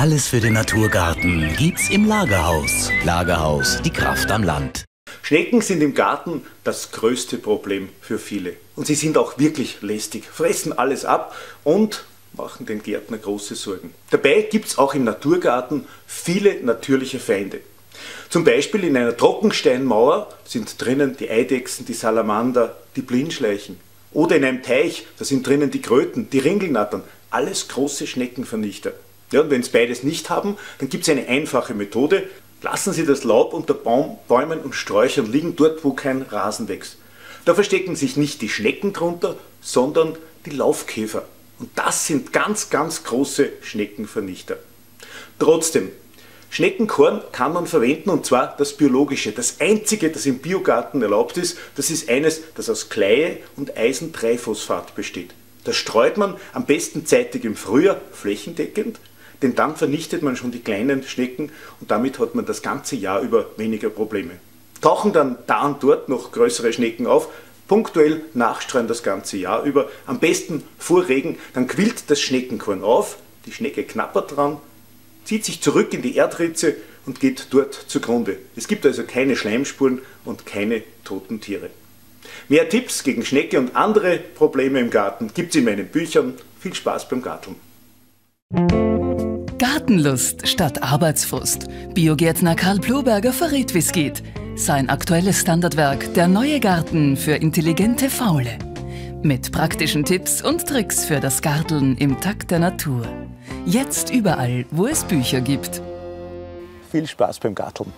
Alles für den Naturgarten gibt's im Lagerhaus. Lagerhaus, die Kraft am Land. Schnecken sind im Garten das größte Problem für viele. Und sie sind auch wirklich lästig, fressen alles ab und machen den Gärtner große Sorgen. Dabei gibt es auch im Naturgarten viele natürliche Feinde. Zum Beispiel in einer Trockensteinmauer sind drinnen die Eidechsen, die Salamander, die Blindschleichen. Oder in einem Teich, da sind drinnen die Kröten, die Ringelnattern, alles große Schneckenvernichter. Ja, und wenn Sie beides nicht haben, dann gibt es eine einfache Methode. Lassen Sie das Laub unter Baum, Bäumen und Sträuchern liegen, dort wo kein Rasen wächst. Da verstecken sich nicht die Schnecken drunter, sondern die Laufkäfer. Und das sind ganz, ganz große Schneckenvernichter. Trotzdem, Schneckenkorn kann man verwenden und zwar das biologische. Das einzige, das im Biogarten erlaubt ist, das ist eines, das aus Kleie und Eisendreiphosphat besteht. Das streut man am besten zeitig im Frühjahr flächendeckend, denn dann vernichtet man schon die kleinen Schnecken und damit hat man das ganze Jahr über weniger Probleme. Tauchen dann da und dort noch größere Schnecken auf, punktuell nachstreuen das ganze Jahr über, am besten vor Regen, dann quillt das Schneckenkorn auf, die Schnecke knappert dran, zieht sich zurück in die Erdritze und geht dort zugrunde. Es gibt also keine Schleimspuren und keine toten Tiere. Mehr Tipps gegen Schnecke und andere Probleme im Garten gibt es in meinen Büchern. Viel Spaß beim Garteln. Gartenlust statt Arbeitsfrust. Biogärtner Karl Bloberger verrät, wie es geht. Sein aktuelles Standardwerk Der neue Garten für intelligente Faule. Mit praktischen Tipps und Tricks für das Garteln im Takt der Natur. Jetzt überall, wo es Bücher gibt. Viel Spaß beim Garteln.